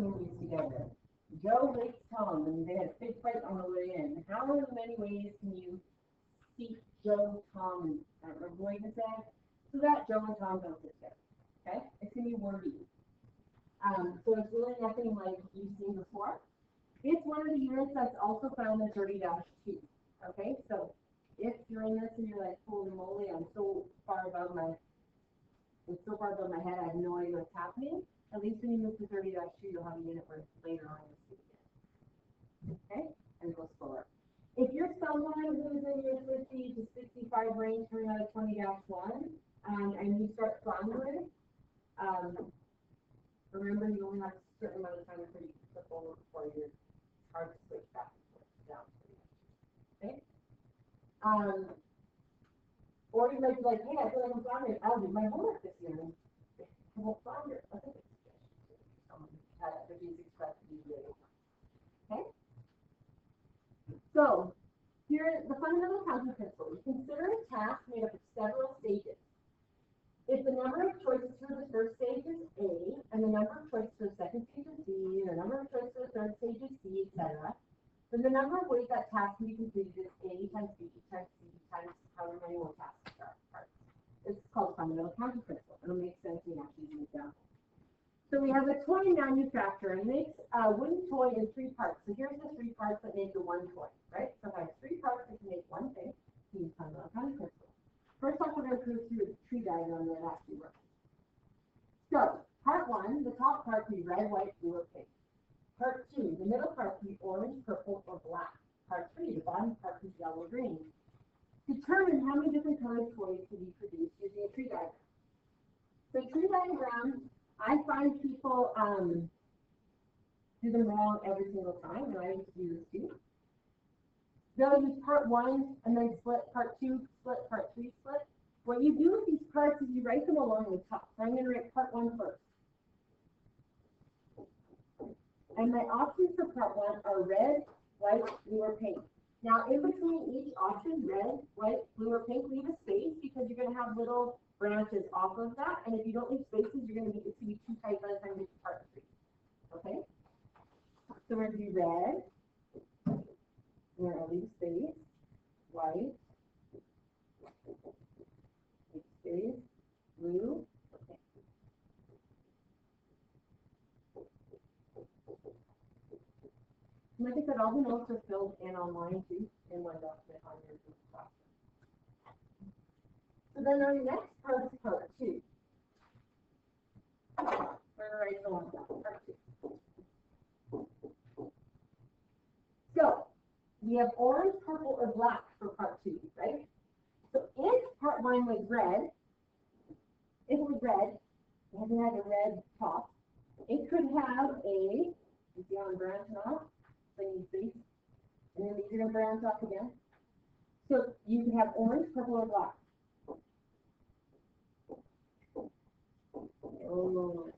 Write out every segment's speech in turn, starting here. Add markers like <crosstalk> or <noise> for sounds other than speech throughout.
movies together. Joe rapes Tom and they had a big fight on the way in. How many ways can you see Joe, Tom, and I don't remember what? So that Joe and Tom don't sit together. Okay? It's gonna be wordy. Um, so it's really nothing like you've seen before. It's one of the units that's also found in thirty two. Okay, so if you're in this and you're like, holy moly, I'm so far above my, I'm so far above my head, I have no idea what's happening. At least when you move to thirty two, you'll have a unit where later on you'll it. Okay, and go slower. If you're someone who's in your fifty to sixty-five range coming out of twenty one, um, and you start floundering, um, remember you only have a certain amount of time before you can flip over before you're hard to switch back and forth down. Okay? Um, or you might be like, hey, I feel like I'm floundering. I'll do my homework this year. I won't flounder. I think it's a suggestion. Really. Okay? So, here, the fundamental counting principle. You consider a task made up of several stages. If the number of choices for the first stage is A, and the number of choices for the second stage is B, and the number of choices for the third stage is C, etc., then the number of ways that task can be completed is A times B times C times however many more tasks there are. This is called the fundamental counting principle. It'll make sense when you actually use an example. So we have a toy manufacturer and makes a wooden toy in three parts. So here's the three parts that make the one toy, right? So if I have three parts that can make one thing, use fundamental counting principle. First off, we're going to prove through a tree diagram that actually works. So, part one, the top part can be red, white, blue, or pink. Part two, the middle part can be orange, purple, or black. Part three, the bottom part can be yellow or green. Determine how many different colored toys can be produced using a tree diagram. So tree diagrams, I find people um, do them wrong every single time, and I used to do this too. They'll use part one and then split part two, split part three, split. What you do with these parts is you write them along the top. So I'm going to write part one first. And my options for part one are red, white, blue, or pink. Now, in between each option, red, white, blue, or pink, leave a space because you're going to have little branches off of that. And if you don't leave spaces, you're going to it's going to be too tight by the time you get to part three. Okay? So we're going to do red, we're gonna leave space, white, leave space, blue, okay. Like I said, all the notes are filled in online too, in one document on your Classroom. So then our next part is part two. We're it along part two. So, we have orange, purple, or black for part two, right? So if part one was red, if it was red, it had a red top, it could have a, you see how I'm branching off? So you see, and then these are going to branch off again. So you can have orange, purple, or black. Oh,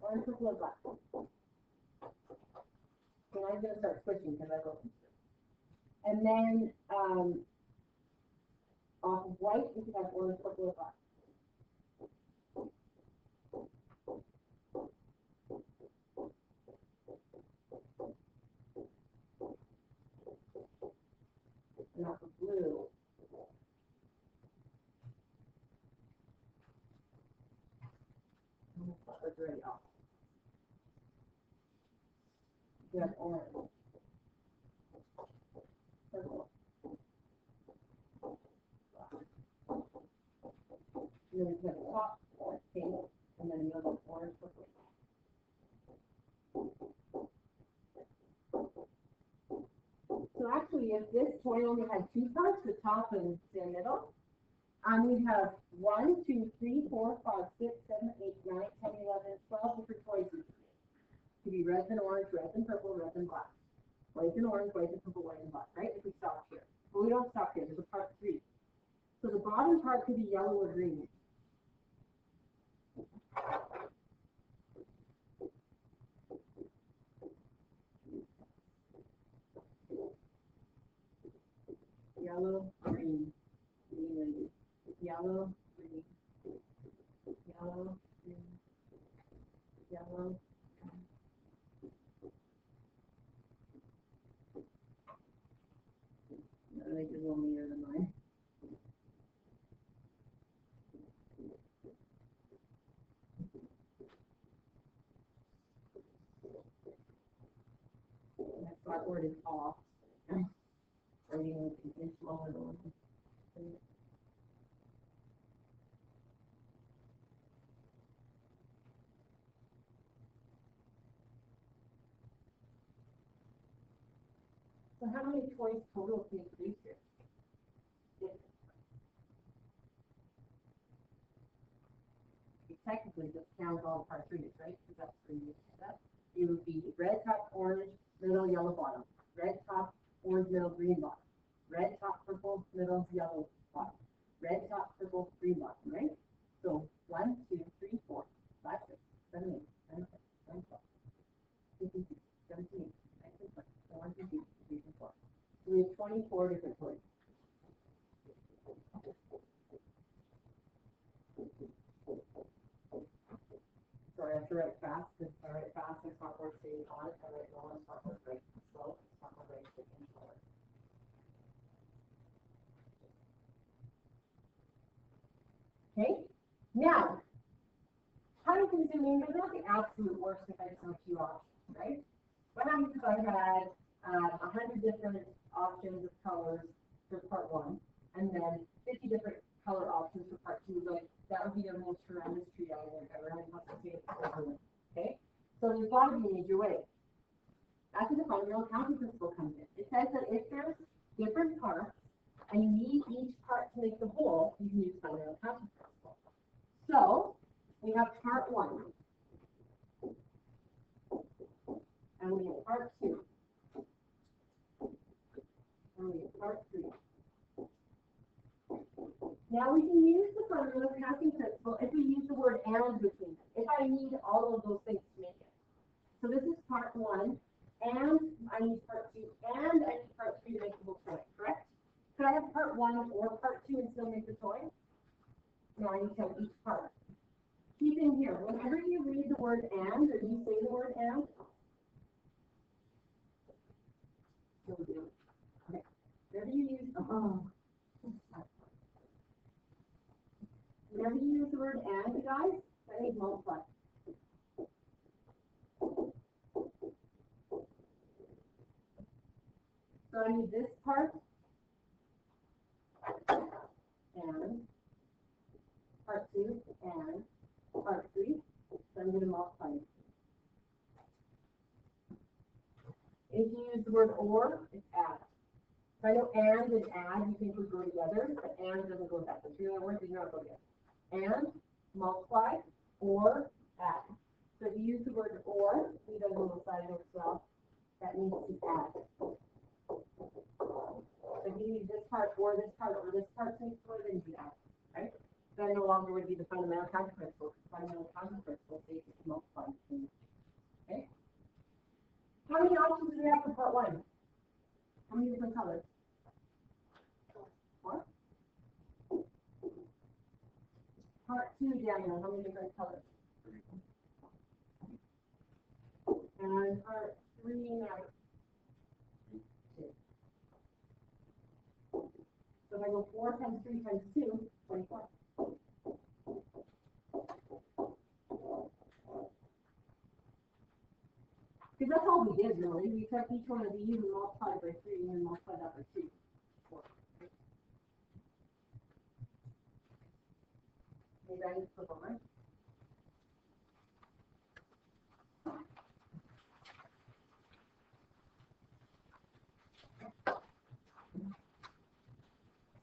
orange, purple, or black. So I'm gonna start switching because I them. And then, um, off of white, we can have orange, or black. And off of blue. That's already off. Orange. Purple. And then you have top, or pink, and then another orange, purple. So actually, if this toy only had two parts, the top and the middle, um, we'd have one, two, three, four, five, six, seven, eight, nine, ten, eleven, twelve different toys. we could be red and orange, red and purple, red and black. White and orange, white and purple, white and black, right? If we stop here. But we don't stop here, there's a part three. So the bottom part could be yellow or green. Yellow, green, green, yellow, green, yellow, green, yellow. No, they did a little neater than mine. Front word is off. Writing with an inch lower than one. So how many toys total can you produce here? technically just count all part threes, right? Because that's where you that. It would be red top, orange, middle, yellow bottom. Red top, orange, middle, green bottom. Red top, purple, middle, yellow bottom. Red top, purple, green bottom, right? So one, two, three, four, five, six, seven, eight, nine, ten, eleven, twelve, fifteen, seventeen, nineteen, twenty, twenty-one, twenty-two, twenty-three, twenty-four. So we have twenty-four different toys. Sorry, I have to write fast, I write fast, it's not worth saying on it, I write low, it's not worth writing slow, it's not worth writing slower. Okay, now, time consuming, but not the absolute worst if I just have two options, right? What happens if I had, uh, a hundred different options of colors for part one, and then fifty different color options for part two, like, that would be the most horrendous tree I would ever had to okay? So there's gotta be an easier way. That's where the fundamental counting principle comes in. It says that if there's different parts, and you need each part to make the whole, you can use fundamental counting principle. So, we have part one. And we have part two. Part three. Now, we can use the fundamental counting principle if we use the word and between them, if I need all of those things to make it. So this is part one, and I need part two, and I need part three to make the whole toy, correct? Could I have part one or part two and still make the toy? No, I need to have each part. Keep in here, whenever you read the word and, or you say the word and. So we do. Okay, whenever you use. Whenever you use the word and, guys, that means multiply. So I need this part. And part two and part three, so I'm gonna multiply. If you use the word or, it's add. I know and and add, you think would go together, but and doesn't go together. The three other words do not go together. And, multiply, or add. So if you use the word or, that little side note as well, that means to add. So if you use this part or this part or this part to the word, then you add, right? Then no longer would be the fundamental counting principle, because fundamental counting principle says it's multiplied. Okay? How many options do we have for part one? How many different colors? part two demo, how many different colors? And part three night. So if I go 4 times 3 times 2, 24. Because that's all we did, really. We took each one of these and multiplied by 3 and multiplied that by 2. Maybe I need.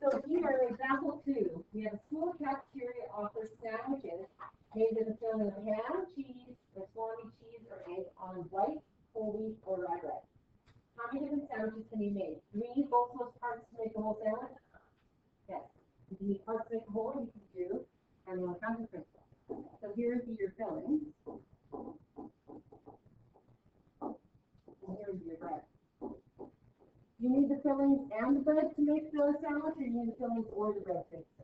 So here, example two, we have a school cafeteria offers sandwiches made with a filling of ham, cheese, or salami cheese, or egg on white, whole wheat, or rye bread. How many different sandwiches can be made? Do we need both those parts to make a whole sandwich? Yes. If you need parts to make a whole, you can do, and the principle. So here would be your filling. And here your bread. You need the fillings and the bread to make the sandwich, or you need the fillings or the bread to make the?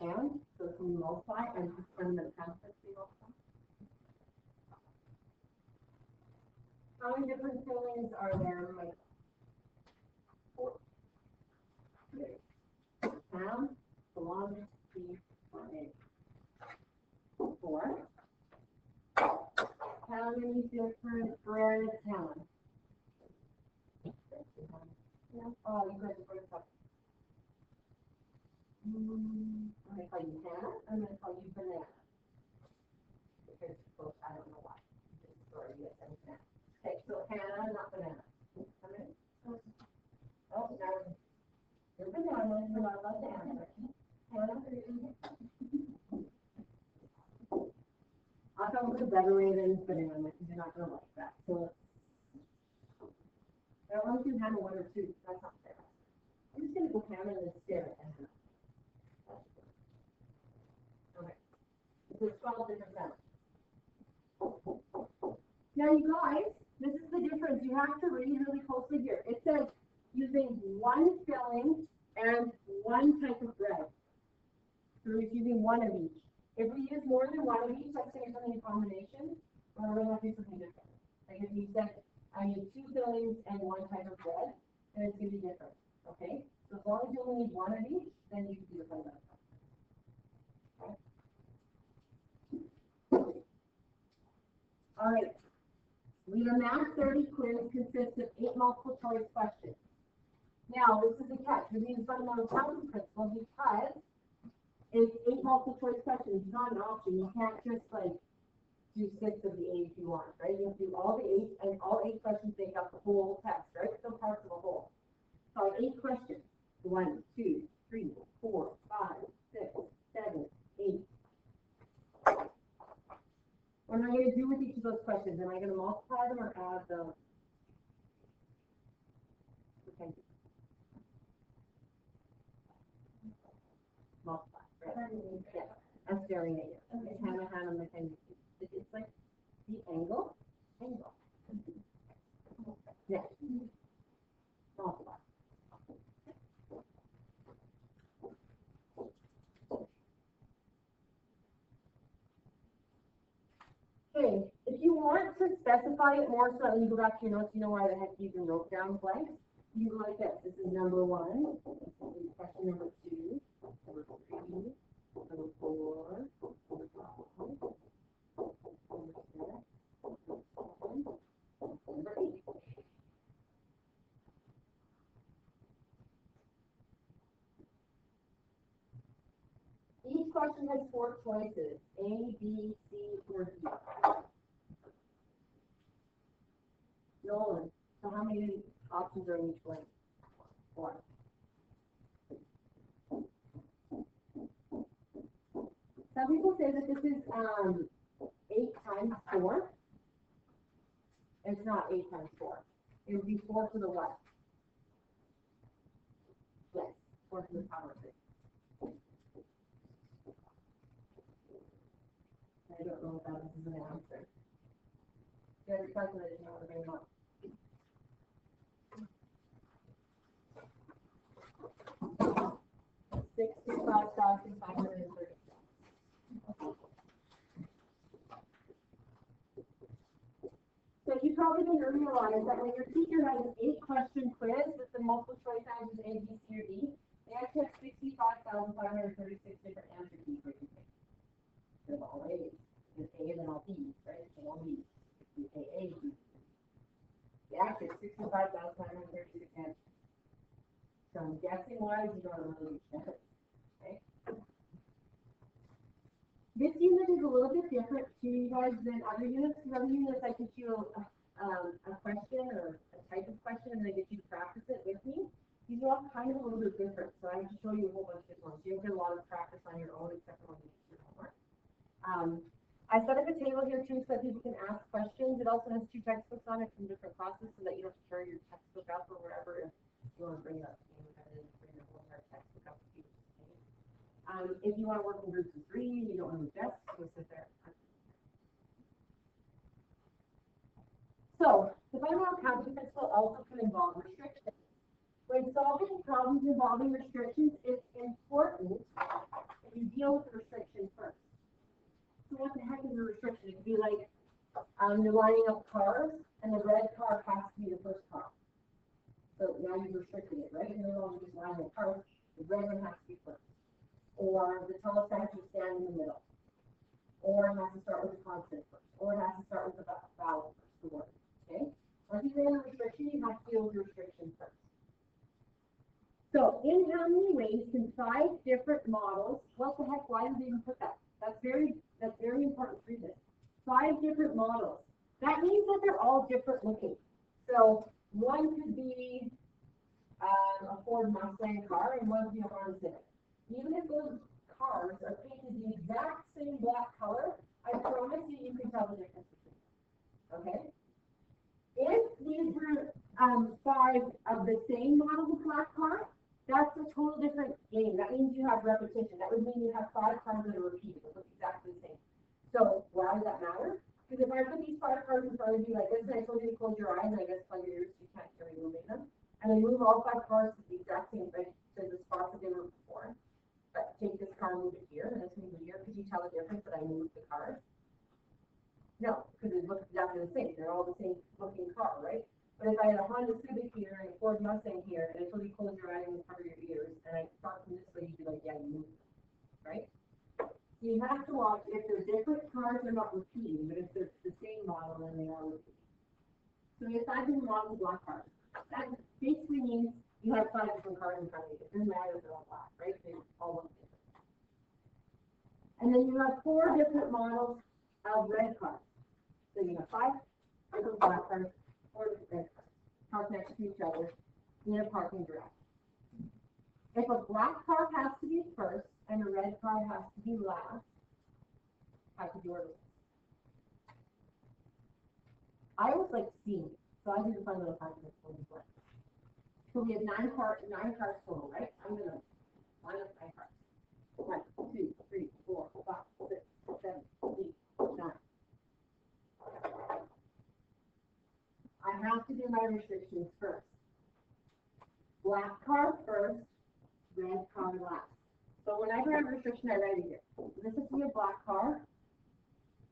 And, so when you multiply, and just fundamental concepts we multiply. How many different fillings are there, Mike? Four. Ham, beef, or egg? Four. How many different breads, Helen? Yeah, oh, you guys are going to. Hmm, I'm gonna call you Hannah, I'm gonna call you Banana. Because both, I don't know why. And Banana. Okay, so Hannah, not Banana. In. Oh, now, you're Banana, you're not allowed to answer. I'll come with a better way than Banana, because you're not gonna like that, so. I want to Hannah one or two, that's not fair. I'm just gonna go Hannah and stare at Hannah. Okay. It's twelve different sounds. Now, you guys, this is the difference, you have to read really closely here. It says using one filling and one type of bread. It's using one of each. If we use more than one of each, let's say something in combination, we're gonna have to do something different. Like if you said, I need two fillings and one type of bread, then it's gonna be different, okay? So as long as you only need one of each, then you can do the fundamental. All right. Read a math thirty quiz consists of eight multiple choice questions. Now, this is the catch, we're fundamental counting principle because it's eight multiple choice questions, it's not an option, you can't just like do six of the eight if you want, right? You have to do all the eight, and all eight questions make up the whole test, right? Still parts of a whole. So eight questions, one, two, three, four, five, six, seven, eight. What am I gonna do with each of those questions? Am I gonna multiply them or add them? Okay. Multiply. Yeah, I'm staring at you. Okay, Hannah, Hannah, McKenzie. It's it's like the angle, angle. Yeah. Okay, if you want to specify it more so that when you go back to your notes, you know why the heck you even wrote down blanks. You go like this, this is number one, question number two, number three, number four, number eight. Each question has four choices, A, B, C, or D. Nolan, so how many options are in each one? One. Some people say that this is, um, eight times four. It's not eight times four. It would be four to the what? Yes, four to the power of six. I don't know if that is an answer. You you know what to them up. Sixty-five thousand five hundred and thirty. So you probably didn't realize that when your teacher has an eight question quiz with the multiple choice answers A, B, C, or D, they actually have sixty-five thousand five hundred and thirty-six different answer keys for you. They're all A's, it's A and then all B's, right? It's all B's. You say A, B. Yeah, actually and thirty-six answers. So I'm guessing wise, you don't really get it, okay? This unit is a little bit different to than other units, because other units I teach you a, um, a question or a type of question, and then I get you to practice it with me. These are all kind of a little bit different, so I have to show you a whole bunch of different ones. You don't get a lot of practice on your own, except for when you do your homework. Um, I set up a table here too, so that people can ask questions. It also has two textbooks on it from different classes, so that you don't have to carry your textbook up or wherever if you wanna bring it up. you know, rather than bring your whole entire textbook up with you. Um, if you wanna work in groups of three, you don't wanna move desks, you'll sit there. So, the fundamental counting principle also can involve restrictions. When solving problems involving restrictions, it's important that you deal with the restriction heck is a restriction? It could be like, um, you're lining up cars, and the red car has to be the first car. So now you're restricting it, right? You're no longer just lining up cars, the red one has to be first. Or the tallest statue stand in the middle. Or it has to start with a consonant first, or it has to start with a vowel- first, the word, okay? Once you're in a restriction, you have to deal with your restriction first. So in how many ways can five different models, what the heck, why did they even put that? That's very, that's very important to read this. Five different models. They're all different looking. So one could be, um, a Ford Mustang car and one could be a Honda Civic. Even if those cars are painted the exact same black color, I promise you, you can tell the difference between them. Okay? If these were, um, five of the same model of black car, that's a total different game. That means you have repetition. That would mean you have five cars that are repeated, that look exactly the same. So why does that matter? Because if I put these five cars in front of you like this, and I told you to close your eyes, and I guess plug your ears, so you can't hear me moving them, and I move all five cars to the exact same, like, to the spots that they were before. But take this car, move it here, and this move it here, could you tell the difference that I moved the cars? No, because it looks exactly the same. They're all the same looking car, right? But if I had a Honda Civic here and a Ford Mustang here, and I told you to close your eyes and cover your ears, and I parked them this way, you'd be like, yeah, you moved them, right? So you have to watch, if they're different cars, they're not repeating, but if they're the same model, then they are repeating. So we have five different models of black cars. That basically means you have five different cars in front of you. It doesn't matter if they're all black, right? They all look different. And then you have four different models of red cars. So you have five different black cars, four red cars, parked next to each other in a parking garage. If a black car has to be first and a red car has to be last, how could you order this? I always like seeing, so I did a fun little for this one. So we have nine car, nine cars total, right? I'm gonna line up nine cars. One, two, three, four, five, six, seven, eight, nine. I have to do my restrictions first. Black car first, red car last. So whenever I have a restriction, I write it here. This has to be a black car,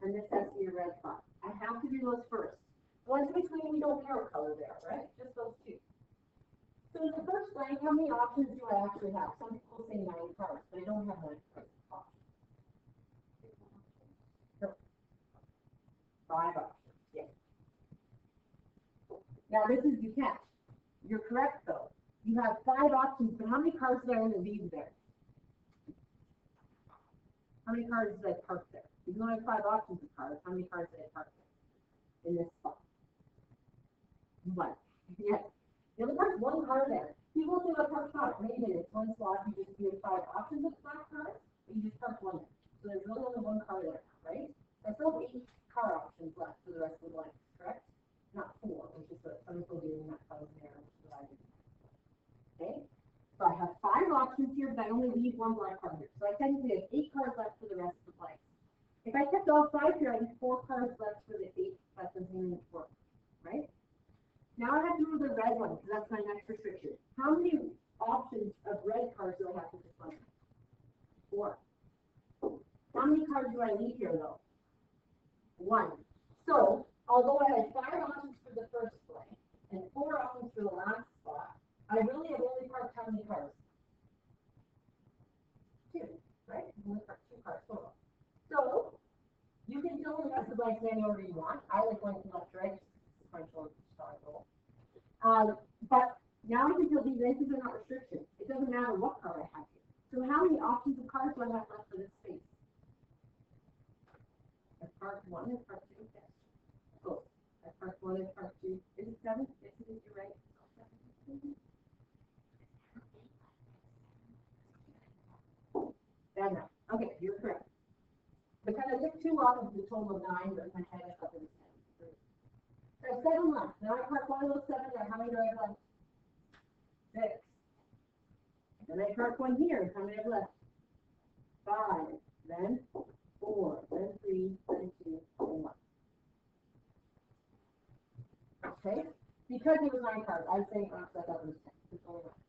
and this has to be a red car. I have to do those first. Ones between, we don't care what color they are, right? Just those two. So in the first blank, how many options do I actually have? Some people say nine cars, but I don't have nine cars. No. Five options, yes. Now, this is the catch. You're correct, though. You have five options, but how many cars did in only leave there? How many cars did I park there? You only have five options of cars, how many cars did I park there? In this spot? One. <laughs> Yes. You only parked one car there. People say, I parked five, maybe it's one slot, you just do five options of black cars, but you just park one there. So there's really only one car there, right? That's still eight car options left for the rest of the blank, correct? Not four, which is what some people do in that color there. Okay? So I have five options here, but I only leave one black car here. So I technically have eight cars left for the rest of the blank. If I kept all five here, I have four cars left for the eight that doesn't even right? Now I have to move the red one, because that's my next restriction. How many options of red cars do I have this one? Four. How many cars do I need here, though? One. So, although I had five options for the first blank, and four options for the last spot, I really have only parked how many cars? Two, right? I've Only parked two cars total. So, you can fill in the rest of the blanks in any order you want. I like going from left to right, sequential rule. Um, but now I can fill these in because they're not restricted. It doesn't matter what car I have here. So how many options of cars do I have left for this space? Parked one, I parked two, yes. Oh, uh, I parked one, I parked two. Is it seven? Yes, it is, you're right. Bad enough. Okay, you're correct. Because I took two off of the total of nine, but my head up in ten. There's seven left. Now I park one of those seven. How many do I have left? Six. Then I park one here. How many have left? Five. Then four. Then three. Then two. Then one. Okay? Because it was nine cars, I say, oh, that was ten. It's only one.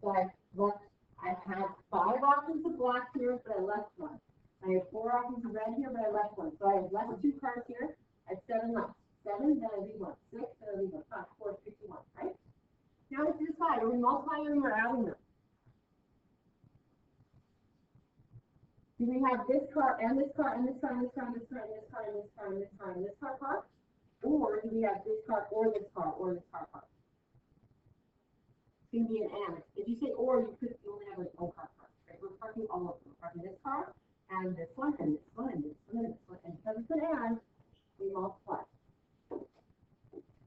So I left, I had five options of black here, but I left one. I have four options of red here, but I left one, so I have left two cards here, I have seven left. Seven, then I leave one, six, then I leave one. five, four, three, two, one, right? Now let's decide, are we multiplying them or adding them? Do we have this card and this card and this card and this card and this card and this card and this card and this card and this card card? Or do we have this card or this card or this card card? It's gonna be an and. If you say or, you could, only have one card card, right? We're parking all of them, We're parking this card and this one and this one and this one and this one, and because it's an and, we multiply.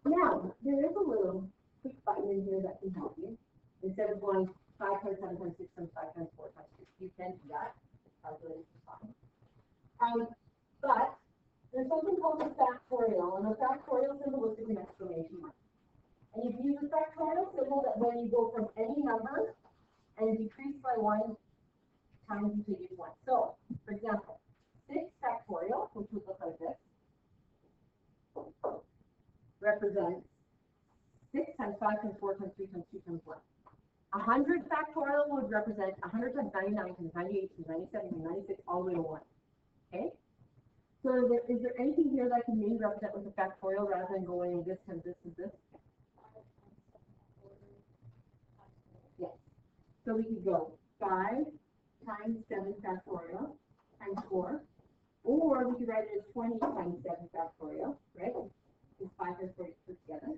Now, there is a little quick button in here that can help you. Instead of going five times seven times six times five times four times six, you can do that. Calculating is. Um, but there's something called a factorial, and the factorial symbol like an exclamation mark. And you use a factorial symbol that when you go from any number and decrease by one times until you get one. So, for example, six factorial, which would look like this, represents six times five times four times three times two times one. A hundred factorial would represent hundred times ninety-nine times ninety-eight times ninety-seven times ninety-six all the way to one. Okay? So is there, is there anything here that I can maybe represent with a factorial rather than going this times this and this? Yes. So we could go five times seven factorial times four, or we could write it as twenty times seven factorial, right? Because five and four put together.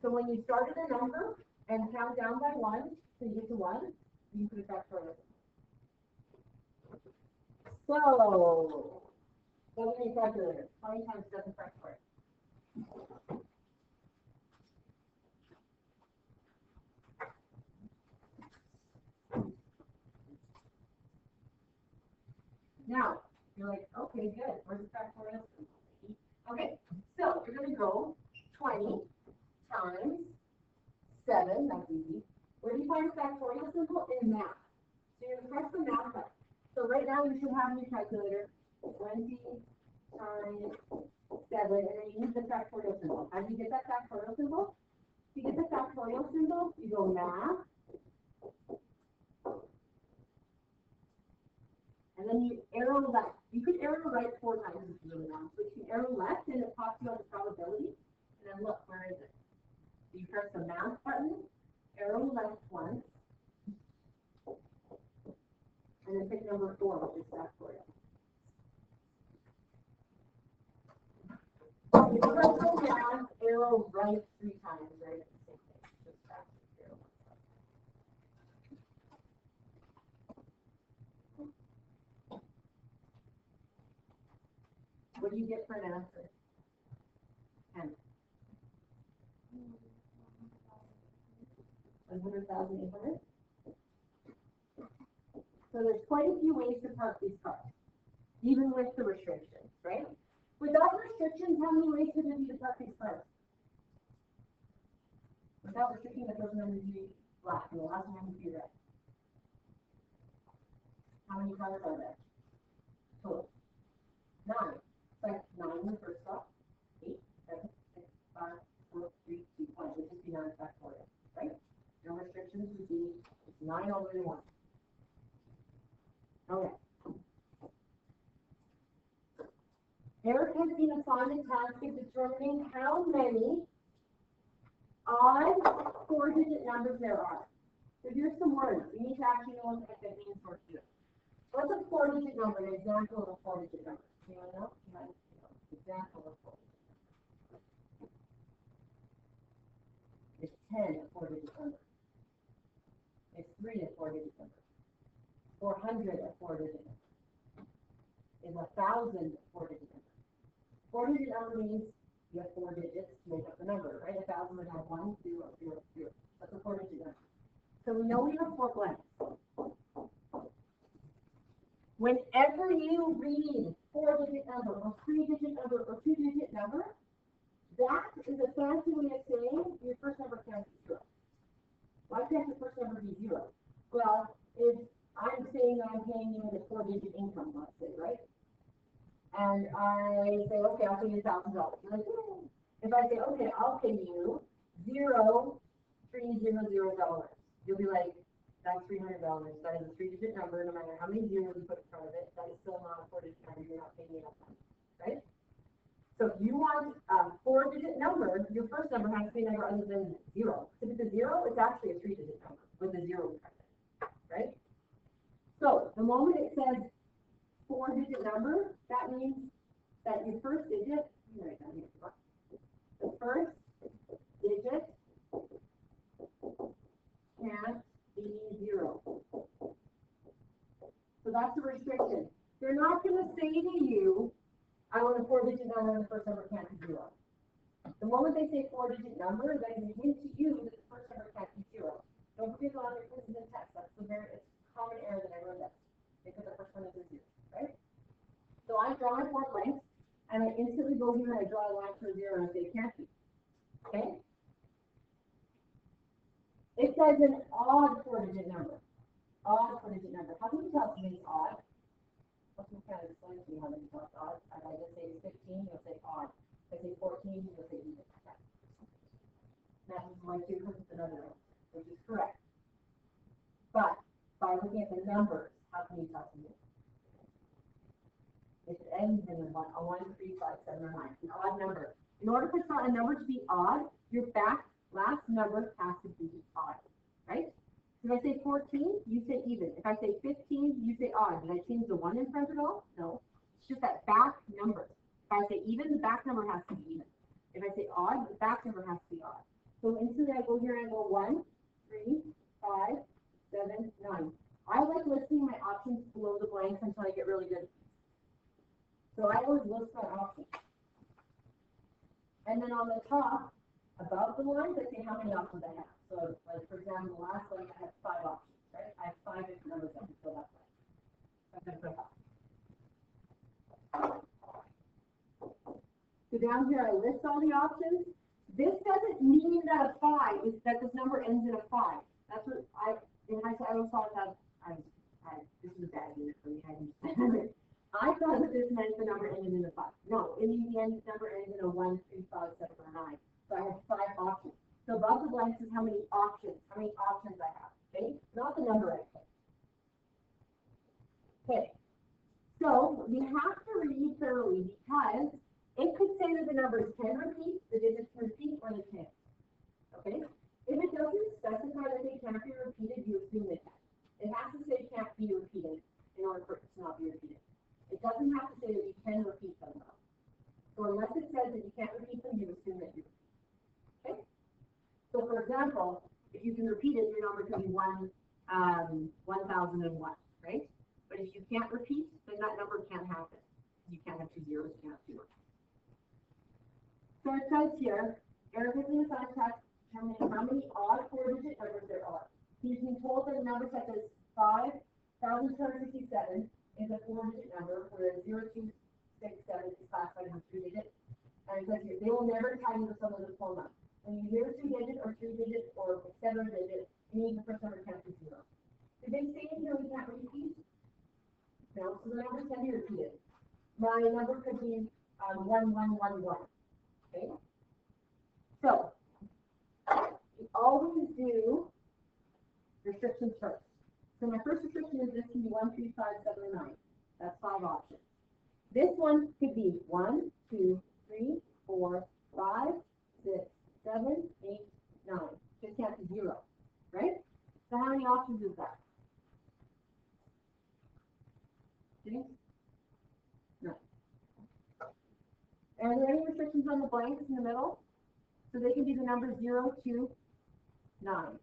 So when you started a number and count down by one, so you get to one, you put a factorial. So, what do you calculator? Twenty times seven factorial. Now, you're like, okay, good, where's the factorial? Okay, so you're gonna go twenty times seven, that's easy. Where do you find factorial symbol? In math. So you're gonna press the math button. So right now you should have in your calculator twenty times seven, and then you use the factorial symbol. Do you get that factorial symbol? To get the factorial symbol, you go math. And then you arrow left. You could arrow right four times if you really want, but you can arrow left and it pops you on the probability. And then look, where is it? You press the mouse button, arrow left once. And then pick number four, which is factorial. You press the mouse, arrow right three times, right. What do you get for answer? 100,800. So there's quite a few ways to park these cars, even with the restrictions, right? Without restrictions, how many ways could there be to park these cars? Without restricting that those to be black and the last one would be red. How many cars are there? Total. Nine. Like nine in the first stop. Eight, seven, six, five, four, three, two, one. It would just be nine back order. No restrictions would be, nine over one. Okay. Eric has been assigned the task of determining how many odd four-digit numbers there are. So here's some words, we need to actually know what that means for you. What's a four-digit number, an example of a four-digit number? Wanna know? Know? Example of four. Is ten four-digit number? Is three a four-digit number? Four hundred a four-digit number? Is a thousand four-digit number? Four-digit number means you have four digits to make up the number, right? A thousand would have one, zero, zero, zero. That's a four-digit number. So we know we have four blanks. Whenever you read four-digit number, or three-digit number, or two-digit number, that is a fancy way of saying your first number can't be zero. Why can't your first number be zero? Well, if I'm saying I'm paying you a four-digit income, let's say, right? And I say, okay, I'll pay you thousand dollars. Like, "Hmm." If I say, okay, I'll pay you zero, three, zero, zero dollars, you'll be like, that's three hundred dollars, that is a three-digit number, no matter how many zeros you put in front of it, that is still not a four-digit number, you're not paying me enough money, right? So if you want a four-digit number, your first number has to be a number other than zero. If it's a zero, it's actually a three-digit number with a zero it, right? So the moment it says four-digit number, that means that your first digit, the first digit can't be zero. So that's a restriction. They're not gonna say to you, I want a four-digit number and the first number can't be zero. The moment they say four-digit number, they hint to you that the first number can't be zero. Don't forget on your quizzes and tests, that's the very, common error that I wrote that, because the first one is a zero, right? So I draw my four blanks, and I instantly go here and I draw a line for a zero and I say it can't be. Okay? It says an odd four-digit number. Odd four-digit number. How can you tell something's odd? What can you kind of to me how many tell it's odd? If I just say fifteen, you'll say odd. If I say fourteen, you'll say even. That is my two hundredth another one, which is correct. But by looking at the numbers, how can you tell something? If it ends in a one, a one, three, five, seven, or nine, an odd number. In order for a number to be odd, your back last number has to be odd, right? If I say fourteen, you say even. If I say fifteen, you say odd. Did I change the one in front at all? No. It's just that back number. If I say even, the back number has to be even. If I say odd, the back number has to be odd. So instantly I go here and I go one, three, five, seven, nine. I like listing my options below the blanks until I get really good. So I always list my options. And then on the top, above the lines, I say how many options I have. So like, for example, the last one, I have five options, right? I have five different numbers I can fill that way. So down here, I list all the options. This doesn't mean that a five is, that this number ends in a five. That's what I, in high school, I always thought that, I, I, this is a bad unit for me, I. <laughs> I thought that this meant the number ended in a five. No, it means the end number ends in a one, three, five, seven, or nine. So I have five options. So the blanks is how many options, how many options I have, okay? Not the number I picked. Okay. So we have to read thoroughly because it could say that the numbers can repeat, the digits can repeat, or they can't. Okay? If it doesn't specify that they can't be repeated, you assume they can. It has to say can't be repeated in order for it to not be repeated. It doesn't have to say that you can repeat them though. So unless it says that you can't repeat them, you. Okay? Example, if you can repeat it, your number can be one, um, one thousand and one, right? But if you can't repeat, then that number can't happen. You can't have two zeros, you can't have two ones. So it says here, Eric is in science class determining how many odd four-digit numbers there are. He's been told that a number such as five thousand two hundred fifty-seven is a four-digit number, whereas zero two six seven is classified as a three-digit. And it says here, they will never tell you the sum of the full number. When you hear two digits or three digits or seven digits, you need the first number can't be zero. Did they say here we can't repeat? No, so the number can be repeated. My number could be, um, one, one, one, one, okay? So, we always do restrictions first. So my first restriction is this can be one, three, five, seven, or nine. That's five options. This one could be one, two, three, four, five, six, seven, eight, nine. Just can't zero, right? So how many options is that? James? No. Are there any restrictions on the blanks in the middle? So they can be the numbers zero, two, nine.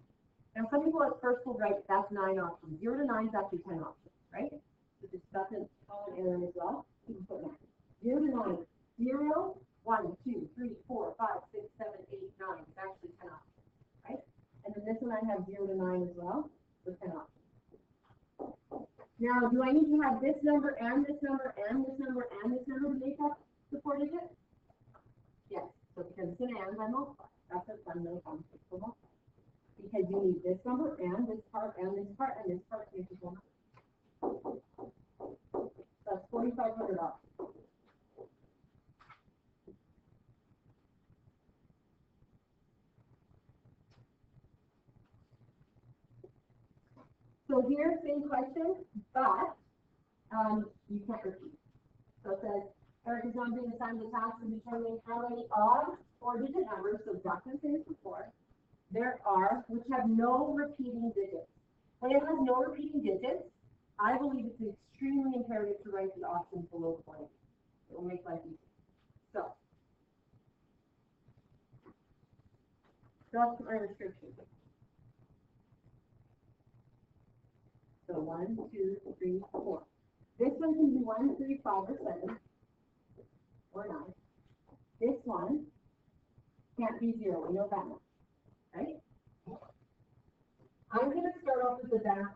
And some people at first will write that's nine options. Zero to nine is actually ten options, right? So just that's a common error as well. You can put nine. Zero to nine. Zero, one, two, three, four, five, six, seven, eight, nine. It's actually ten options, right? And then this one I have zero to nine as well, so ten options. Now, do This number and this number and this number and this number make up the four? Yes, so because it's an and, I multiply. That's a fundamental concept for multiply. Because you need this number and this part and this part and this part to equal number. That's forty-five hundred dollars. So here, same question, but, you can't repeat. So it says, Eric is not being assigned the task of determining how many odd four digit numbers, so the same before, there are which have no repeating digits. When it has no repeating digits, I believe it's extremely imperative to write the options below twenty. It will make life easier. So. That's my restriction. So one, two, three, four. This one can be one, three, five, or seven. Or nine. This one can't be zero, we know that much, right? I'm gonna start off with the back.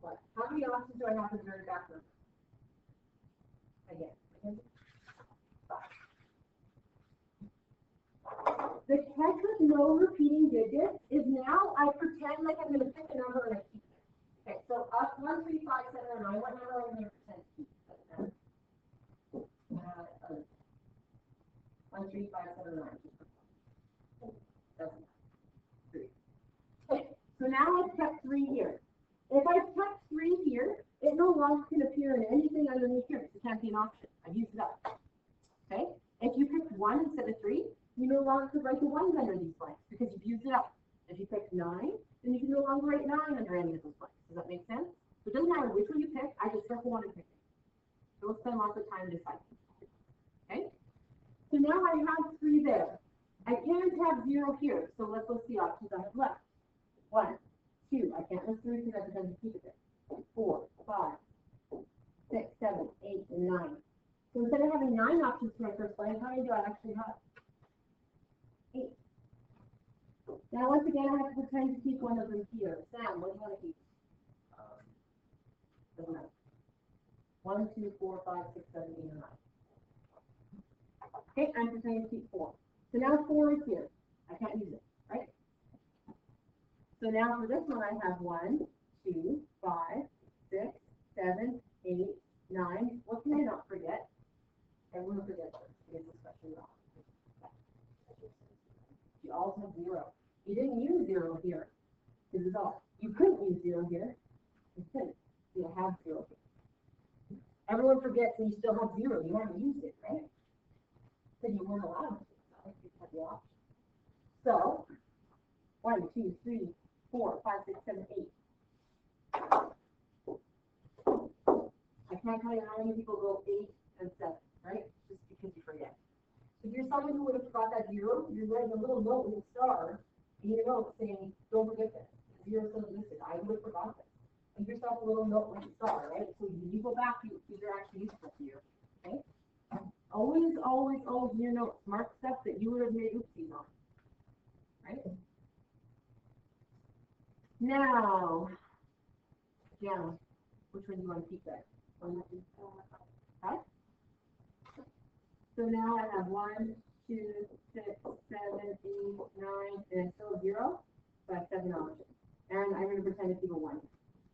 What, how many options do I have in the very back room? Again. The catch with no repeating digits is now I pretend like I'm gonna pick a number and I. Okay, so up one, three, five, seven, or nine, what number I? Uh, uh, One, three, five, seven, nine. Okay, so now I've kept three here. If I've kept three here, it no longer can appear in anything underneath here, it can't be an option, I've used it up. Okay, if you picked one instead of three, you no longer could write the ones under these because you've used it up. If you pick nine, then you can no longer write nine under any of those blanks, does that make sense? So it doesn't matter which one you pick, I just circle one and pick it. Don't spend lots of time deciding. Okay? So now I have three there. I can't have zero here, so let's list the options I have left. One, two, I can't list three because I to keep it there. Four, five, six, seven, eight, and nine. So instead of having nine options for my first blank, how many do I actually have? Eight. Now, once again, I have to pretend to keep one of them here. Sam, what do you want to keep? Um, Doesn't matter. One, two, four, five, six, seven, eight, and nine. Okay, I'm pretending to keep four. So now four is here. I can't use it, right? So now for this one, I have one, two, five, six, seven, eight, nine. What can I not forget? Everyone forgets this, because this question. You also have zero. You didn't use zero here. Is off. You couldn't use zero here. You couldn't. You have zero here. Everyone forgets you still have zero. You haven't used it, right? Because you weren't allowed to. so You had the option. So, one, two, three, four, five, six, seven, eight. I can't tell you how many people go eight and seven, right? Just because you forget. If you're someone who would have forgot that zero, you're writing a little note with a star note saying, don't forget this. You're so existed. I would have forgotten this. Give yourself a little note with a star, right? So when you go back, you, these are actually useful to you, okay? Always, always, always in your notes, mark stuff that you would have made oopsies on. Right? Now, yeah, which one do you want to keep there? Okay? So now I have one, two, six, seven, eight, nine, and still zero, so have seven options. And I'm gonna pretend it's a one.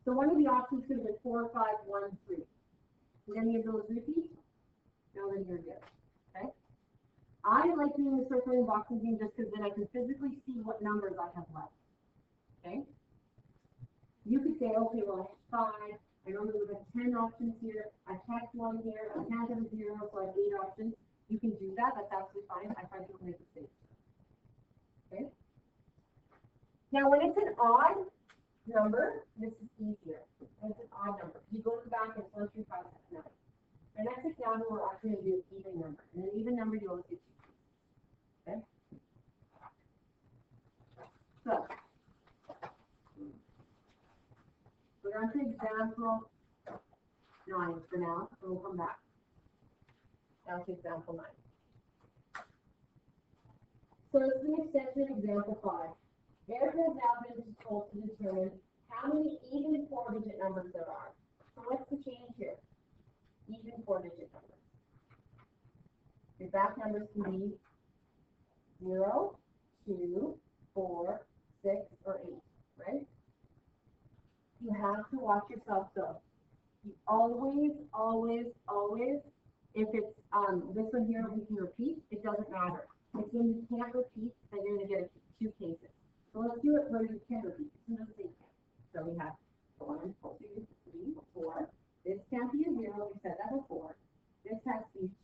So one of the options could have been four, five, one, three. Did any of those repeat? No, then you're good, okay? I like doing the circling boxing thing just because then I can physically see what numbers I have left, okay? You could say, okay, well, I have five, I there was ten options here, I checked one here, I have a zero, so I have eight options. You can do that, that's absolutely fine, I find people make mistakes. Okay? Now, when it's an odd number, this is easier, when it's an odd number, you go to the back and one, three, five, six, nine. The next example, we're actually gonna do an even number, and an even number, you always get two. Okay? So. We're on to example nine for now, and we'll come back. Now to example nine. So this is an extension of example five. Eric has now been told to determine how many even four-digit numbers there are. So what's the change here? Even four-digit numbers. Your back numbers can be zero, two, four, six, or eight, right? You have to watch yourself though. You always, always, always, if it's, um, this one here, we can repeat, it doesn't matter. If when you can't repeat, then you're gonna get a- two cases. So let's do it where you can repeat, as soon as they can. So we have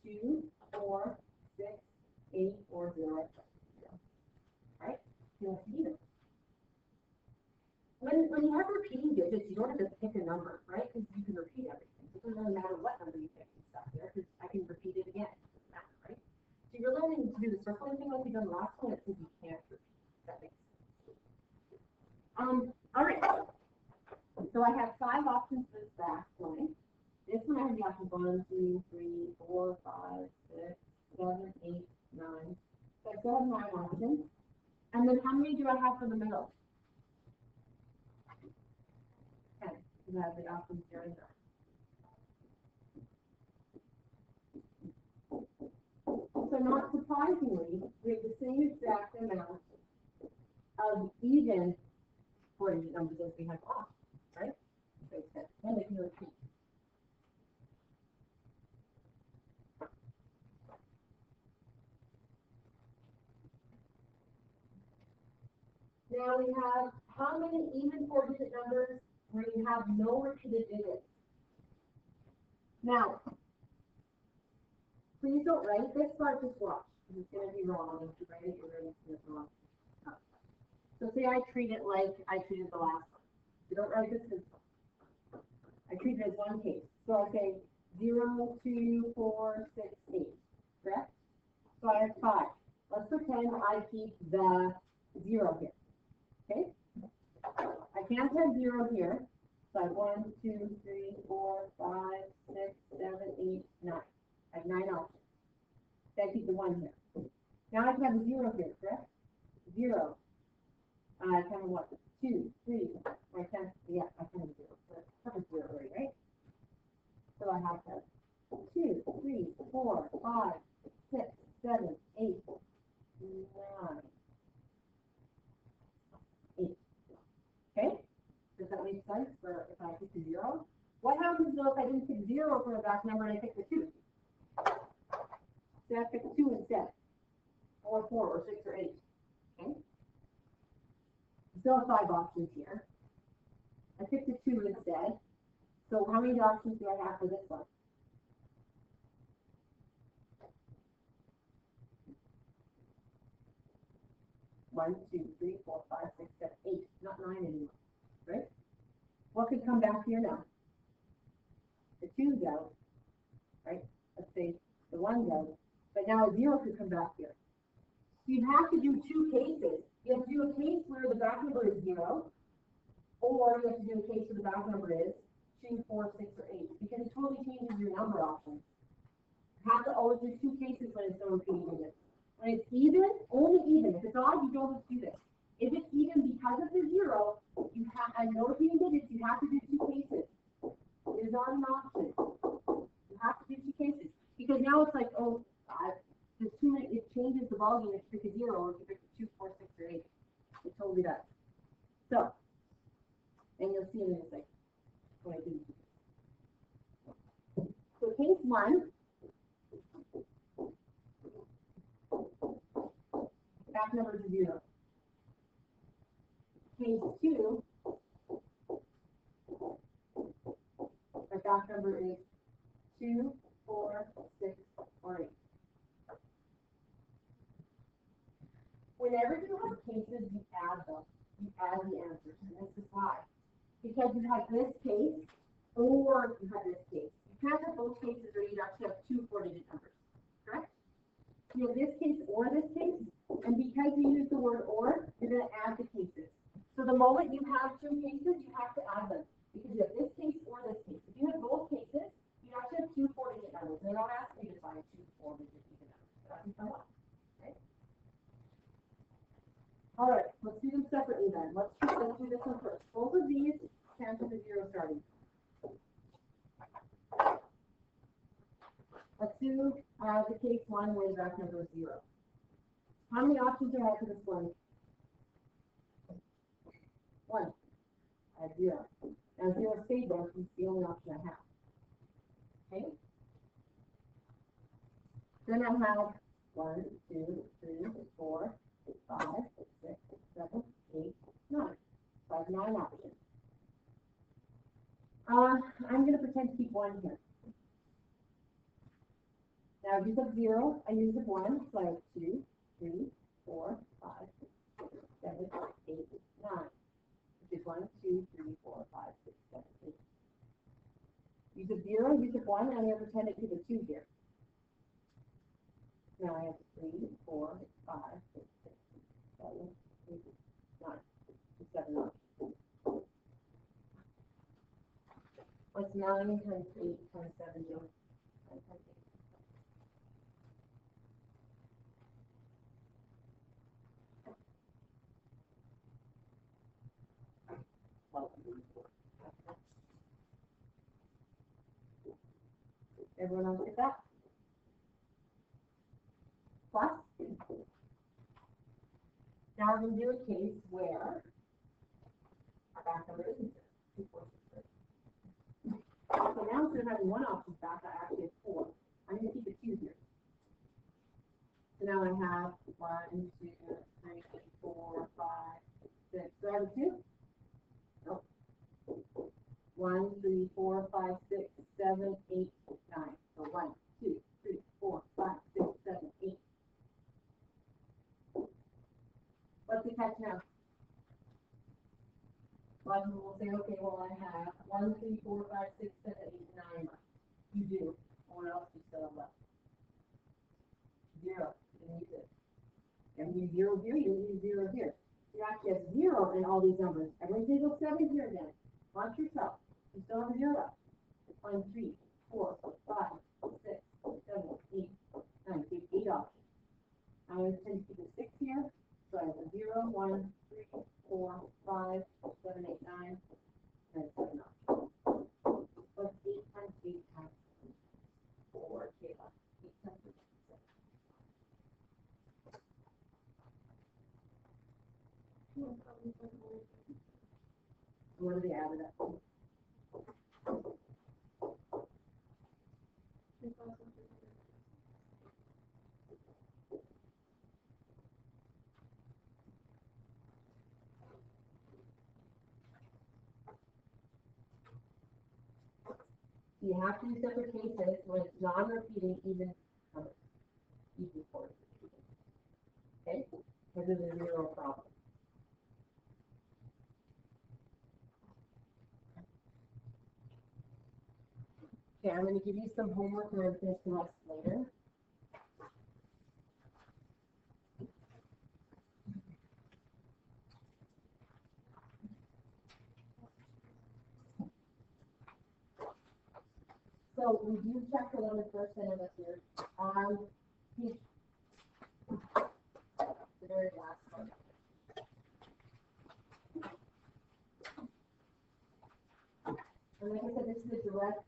two, four, six, eight, or zero. Right? You don't see them. When, when you have repeating digits, you don't have to pick a number, right? Because you can repeat everything. It doesn't really matter what number you pick and stuff there, because I can repeat it again. It doesn't matter, right? So you're learning to do the circling thing like you done last one, except you can't repeat. That makes sense. Um, all right. So I have five options for this back line. This one I have the options one, two, three, four, five, six, seven, eight, nine. So I still have nine options. And then how many do I have for the middle? Ten, because I have the options here and there. So not surprisingly, we have the same exact amount of even coordinate numbers as we have off, right? Makes sense, and they can repeat. Now we have how many even four digit numbers where you have no repeated digits? Now, please don't write this part, just watch. it's gonna be wrong, if you write it, you're see it wrong. Oh. So say I treat it like I treated the last one. You don't write this as, I treat it as one case. So I say zero, two, four, six, eight, correct? So I have five. Let's pretend I keep the zero here, okay? I can't have zero here. So I have one, two, three, four, five, six, seven, eight, nine. I have nine options. So I keep the one here. Now I can have a zero here, correct? Zero, I can have what, two, three, I can, yeah, I can have zero, so that's covered zero already, right? So I have to, two, three, four, five, six, seven, eight, nine. Eight. Okay, does that make sense for if I pick the zero? What happens though if I didn't pick zero for the back number and I pick the two? Say I picked two instead, or four, or six, or eight, okay? Still have five options here. I picked the two instead. So how many options do I have for this one? One, two, three, four, five, six, seven, eight, not nine anymore, right? What could come back here now? The two's out, right? Let's say the one's out, but now a zero could come back here. You'd have to do two cases. You have to do a case where the back number is zero, or you have to do a case where the back number is two, four, six, or eight, because it totally changes your number options. You have to always do two cases when it's no repeating digits. When it's even, only even. If it's odd, you don't do this. If it's even because of the zero, you have, and no repeating digits, you have to do two cases. It is not an option. You have to do two cases, because now it's like, oh, the two, it changes the volume if you pick a zero or if you pick a two, four, six, or eight. It totally does. So, and you'll see in a second. do. So case one. Back number is zero. Case two. The back number is two, four, six, or eight. Whenever you have cases, you add them, you add the answers, and this is why. Because you have this case, or you have this case. You can't have both cases, or you'd actually have two four-digit numbers? You have this case or this case, and because you use the word or, you're gonna add the cases. So the moment you have two cases, you have to add them, because you have this case or this case. If you have both cases, you actually have two four-digit numbers, and they don't ask you to find two four-digit numbers. Want. All right, let's do them separately then. Let's, let's do this one first. Both of these count to the zero starting. Let's do, uh, the case one where the number is zero. How many options do I have for this one? One. I have zero. Now zero stayed there, it's the only option I have. Okay? Then I have one, two, three, four, five, six, seven, eight, nine. So I have nine options. Uh, I'm gonna pretend to keep one here. Now, if use of zero, I use of one, so I have two, three, four, five, six, seven, eight, nine. Which is one, two, three, four, five, six, seven, eight. Use of zero, use of one, I'm gonna pretend it to the two here. Now I have three, four, five, six, six, seven, eight, nine, seven, nine. What's nine times eight times seven? You have to do separate cases it's non-repeating even. Even four. Okay, because it's a zero problem. Okay, I'm gonna give you some homework and then finish the rest first this year. Um, he's the very last one. And like I said, this is a direct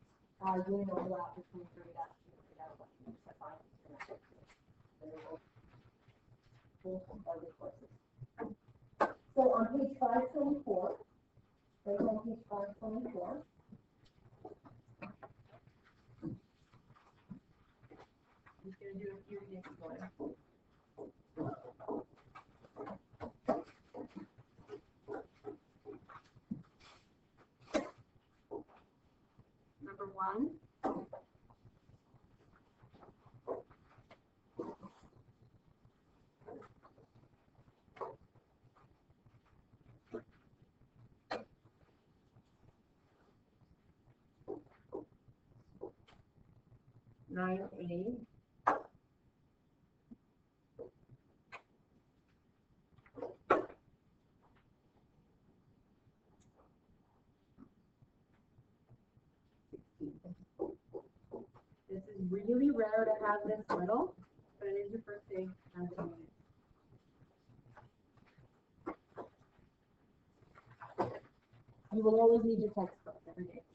uh, overlap between three dots. So on page 524, right on page 524, He's going to do a Fury exploit. Number one. Nine really rare to have this little, but it is your first day on the unit. You will always need your textbook every day.